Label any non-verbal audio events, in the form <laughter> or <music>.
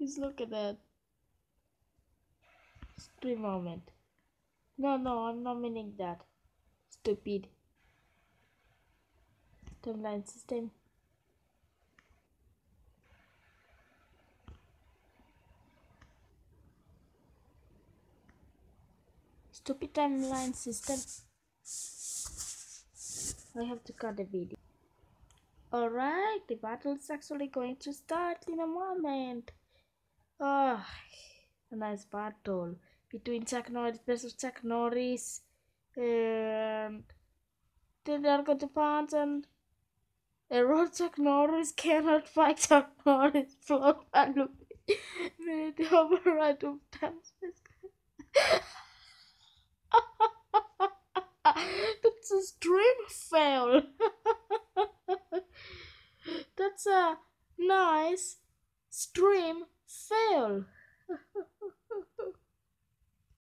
Just look at that. Stream moment. No, no, I'm not meaning that. Stupid. Timeline system. Stupid timeline system. I have to cut the video. Alright, the battle is actually going to start in a moment. Ah, a nice battle between Chuck Norris versus Chuck Norris. And then they're going to punch and Errol Chuck Norris cannot fight Chuck Norris <laughs> for value. the override of time space. <laughs> That's a stream fail. <laughs> That's a nice stream fail.